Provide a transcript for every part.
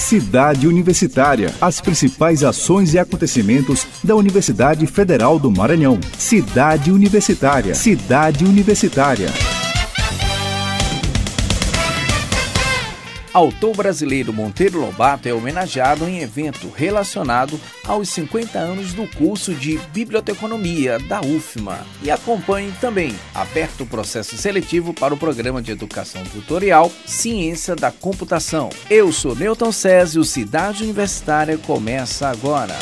Cidade Universitária. As principais ações e acontecimentos da Universidade Federal do Maranhão. Cidade Universitária. Cidade Universitária. Autor brasileiro Monteiro Lobato é homenageado em evento relacionado aos 50 anos do curso de Biblioteconomia da UFMA. E acompanhe também aberto o processo seletivo para o programa de educação tutorial Ciência da Computação. Eu sou Newton Césio, Cidade Universitária começa agora.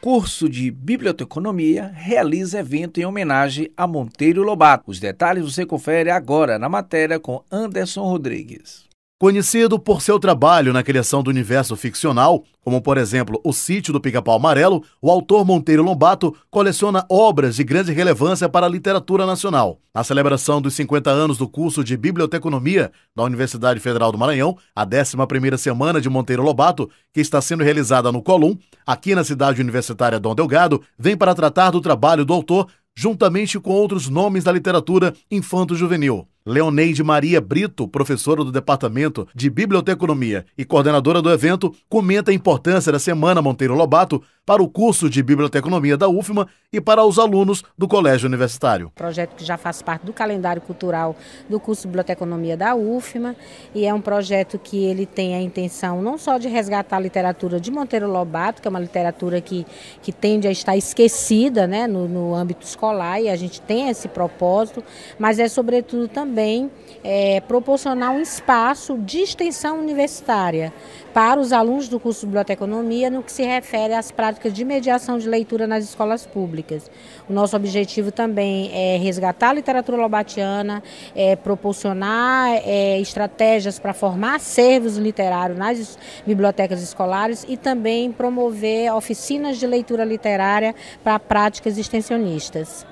Curso de biblioteconomia realiza evento em homenagem a Monteiro Lobato. Os detalhes você confere agora na matéria com Anderson Rodrigues. Conhecido por seu trabalho na criação do universo ficcional, como por exemplo O Sítio do Pica-Pau Amarelo, o autor Monteiro Lombato coleciona obras de grande relevância para a literatura nacional. Na celebração dos 50 anos do curso de Biblioteconomia da Universidade Federal do Maranhão, a 11ª semana de Monteiro Lobato, que está sendo realizada no Colum, aqui na cidade universitária Dom Delgado, vem para tratar do trabalho do autor juntamente com outros nomes da literatura infanto-juvenil. Leoneide Maria Brito, professora do Departamento de Biblioteconomia e coordenadora do evento, comenta a importância da Semana Monteiro Lobato para o curso de Biblioteconomia da UFMA e para os alunos do Colégio Universitário. Projeto que já faz parte do calendário cultural do curso de Biblioteconomia da UFMA e é um projeto que ele tem a intenção não só de resgatar a literatura de Monteiro Lobato, que é uma literatura que, que tende a estar esquecida né, no, no âmbito escolar e a gente tem esse propósito, mas é sobretudo também também é, proporcionar um espaço de extensão universitária para os alunos do curso de biblioteconomia no que se refere às práticas de mediação de leitura nas escolas públicas. O nosso objetivo também é resgatar a literatura lobatiana, é proporcionar é, estratégias para formar acervos literários nas bibliotecas escolares e também promover oficinas de leitura literária para práticas extensionistas.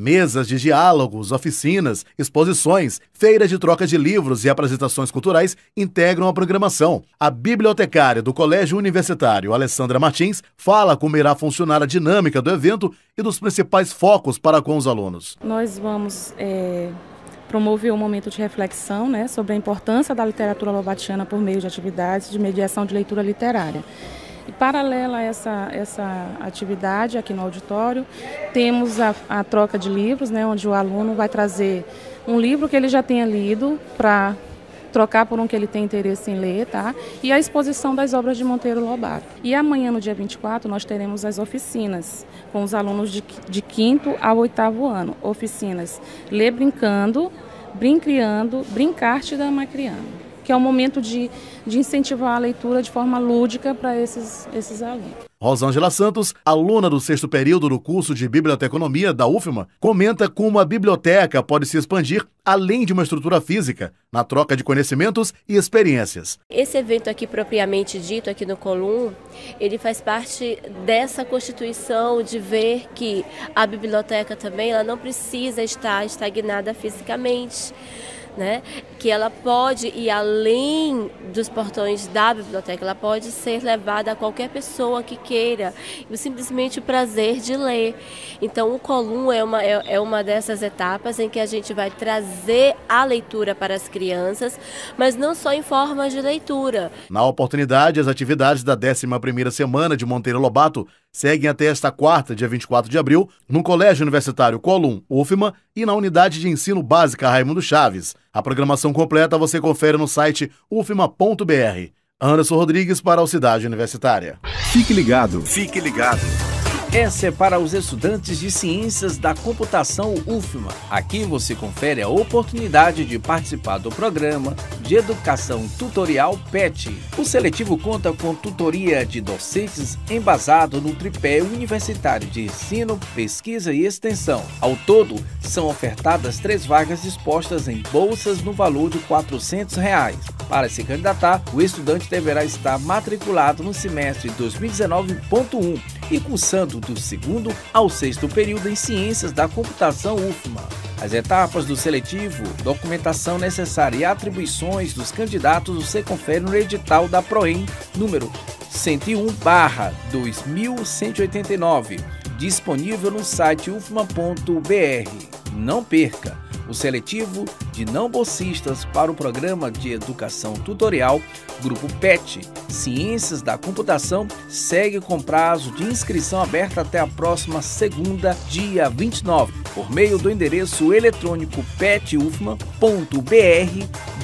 Mesas de diálogos, oficinas, exposições, feiras de troca de livros e apresentações culturais integram a programação. A bibliotecária do Colégio Universitário, Alessandra Martins, fala como irá funcionar a dinâmica do evento e dos principais focos para com os alunos. Nós vamos é, promover um momento de reflexão né, sobre a importância da literatura lobatiana por meio de atividades de mediação de leitura literária. E paralela a essa, essa atividade aqui no auditório, temos a, a troca de livros, né, onde o aluno vai trazer um livro que ele já tenha lido para trocar por um que ele tem interesse em ler, tá? E a exposição das obras de Monteiro Lobato. E amanhã, no dia 24, nós teremos as oficinas com os alunos de, de quinto ao oitavo ano. Oficinas Lê Brincando, Brincriando, Brincarte da Macriando que é um momento de, de incentivar a leitura de forma lúdica para esses, esses alunos. Rosângela Santos, aluna do sexto período do curso de Biblioteconomia da UFMA, comenta como a biblioteca pode se expandir além de uma estrutura física, na troca de conhecimentos e experiências. Esse evento aqui propriamente dito, aqui no Colum, ele faz parte dessa constituição de ver que a biblioteca também ela não precisa estar estagnada fisicamente né? que ela pode ir além dos portões da biblioteca, ela pode ser levada a qualquer pessoa que queira, simplesmente o prazer de ler. Então, o Colum é uma, é, é uma dessas etapas em que a gente vai trazer a leitura para as crianças, mas não só em forma de leitura. Na oportunidade, as atividades da 11ª semana de Monteiro Lobato seguem até esta quarta, dia 24 de abril, no Colégio Universitário Colum, UFMA e na Unidade de Ensino Básica Raimundo Chaves. A programação completa você confere no site ufma.br. Anderson Rodrigues para a Cidade Universitária. Fique ligado. Fique ligado. Essa é para os estudantes de Ciências da Computação UFMA. Aqui você confere a oportunidade de participar do programa de Educação Tutorial PET. O seletivo conta com tutoria de docentes embasado no tripé universitário de ensino, pesquisa e extensão. Ao todo, são ofertadas três vagas dispostas em bolsas no valor de 400 reais. Para se candidatar, o estudante deverá estar matriculado no semestre 2019.1 e cursando do segundo ao sexto período em Ciências da Computação UFMA. As etapas do seletivo, documentação necessária e atribuições dos candidatos você confere no edital da PROEM número 101/2189, disponível no site ufma.br. Não perca! O seletivo de não bolsistas para o programa de educação tutorial Grupo PET Ciências da Computação segue com prazo de inscrição aberta até a próxima segunda, dia 29, por meio do endereço eletrônico petufma.br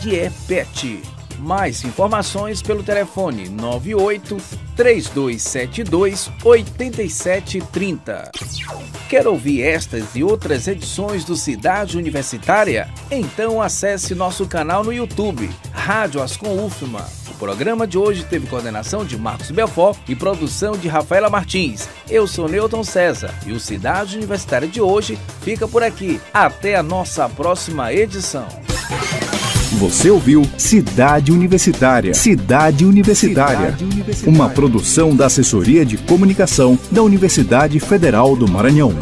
de EPET. Mais informações pelo telefone 98 3272 8730. Quer ouvir estas e outras edições do Cidade Universitária? Então acesse nosso canal no YouTube, Rádio Ascom UFMA. O programa de hoje teve coordenação de Marcos Belfort e produção de Rafaela Martins. Eu sou Newton César e o Cidade Universitária de hoje fica por aqui. Até a nossa próxima edição. Você ouviu Cidade Universitária. Cidade Universitária. Cidade Universitária. Uma produção da Assessoria de Comunicação da Universidade Federal do Maranhão.